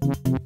Música